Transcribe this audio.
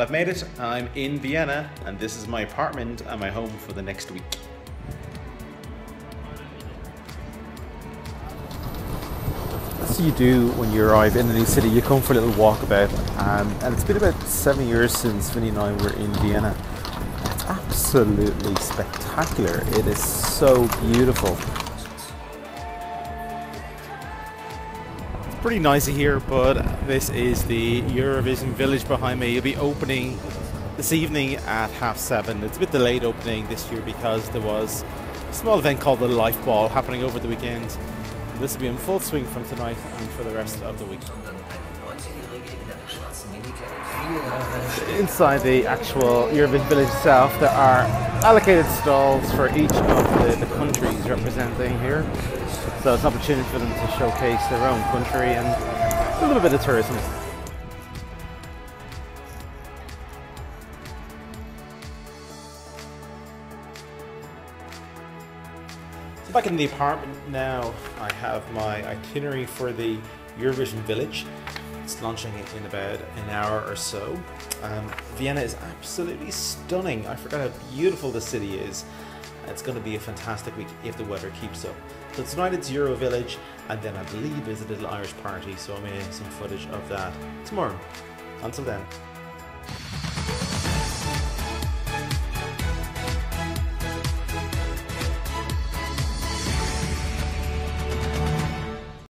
Well, I've made it. I'm in Vienna, and this is my apartment and my home for the next week. As you do when you arrive in a new city, you come for a little walkabout, um, and it's been about seven years since Vinny and I were in Vienna. It's absolutely spectacular. It is so beautiful. Pretty noisy here, but this is the Eurovision Village behind me. It'll be opening this evening at half seven. It's a bit delayed opening this year because there was a small event called the Life Ball happening over the weekend. This will be in full swing from tonight and for the rest of the week. Inside the actual Eurovision Village itself, there are allocated stalls for each of the, the countries representing here. So it's an opportunity for them to showcase their own country and a little bit of tourism. So back in the apartment now, I have my itinerary for the Eurovision Village. It's launching in about an hour or so. Um, Vienna is absolutely stunning. I forgot how beautiful the city is. It's going to be a fantastic week if the weather keeps up. So tonight it's Euro Village, and then I believe there's a little Irish party, so I may have some footage of that tomorrow. Until then.